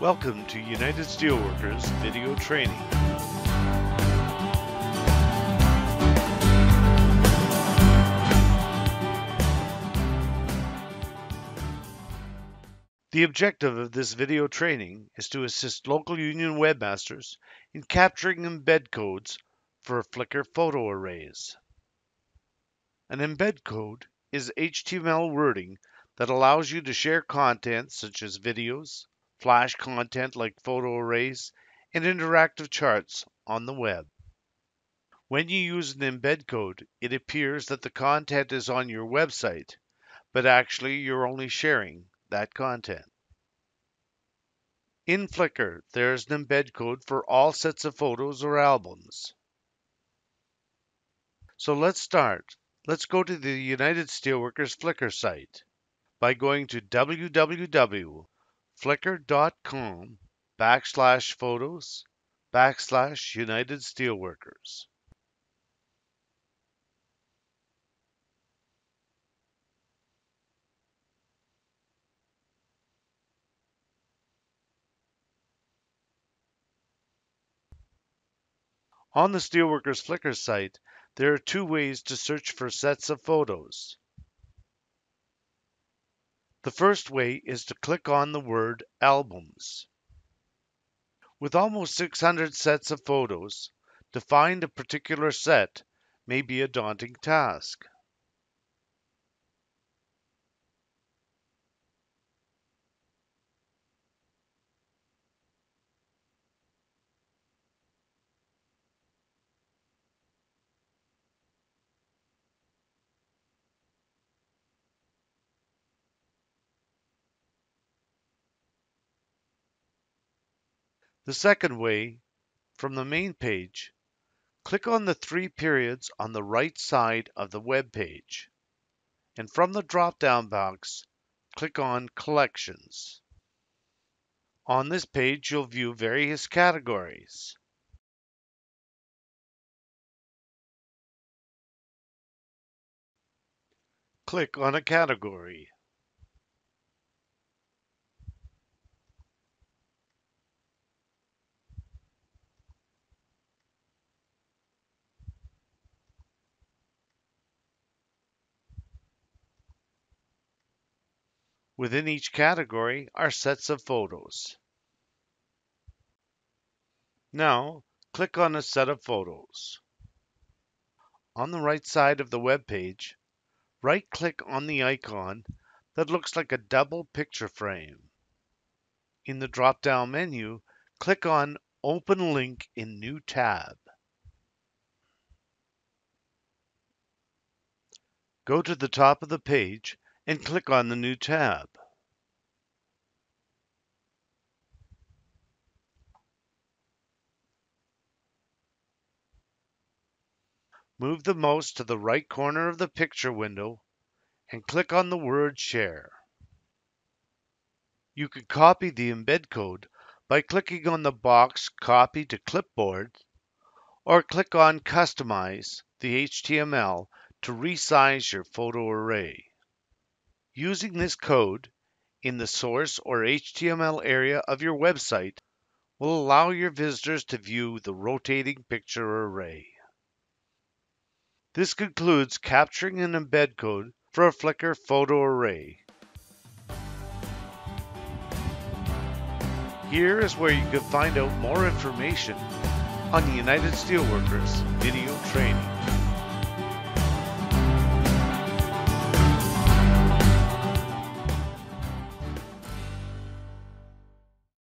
Welcome to United Steelworkers video training. The objective of this video training is to assist local union webmasters in capturing embed codes for Flickr photo arrays. An embed code is HTML wording that allows you to share content such as videos, flash content like photo arrays, and interactive charts on the web. When you use an embed code, it appears that the content is on your website, but actually you're only sharing that content. In Flickr, there is an embed code for all sets of photos or albums. So let's start. Let's go to the United Steelworkers Flickr site by going to www.flickr.com backslash photos backslash United Steelworkers. On the Steelworkers Flickr site, there are two ways to search for sets of photos. The first way is to click on the word Albums. With almost 600 sets of photos, to find a particular set may be a daunting task. The second way, from the main page, click on the three periods on the right side of the web page, and from the drop-down box, click on Collections. On this page, you'll view various categories. Click on a category. Within each category are sets of photos. Now, click on a set of photos. On the right side of the web page, right-click on the icon that looks like a double picture frame. In the drop-down menu, click on Open Link in New tab. Go to the top of the page and click on the new tab. Move the mouse to the right corner of the picture window and click on the word Share. You can copy the embed code by clicking on the box Copy to Clipboard or click on Customize the HTML to resize your photo array. Using this code in the source or HTML area of your website will allow your visitors to view the rotating picture array. This concludes capturing an embed code for a Flickr photo array. Here is where you can find out more information on the United Steelworkers video training.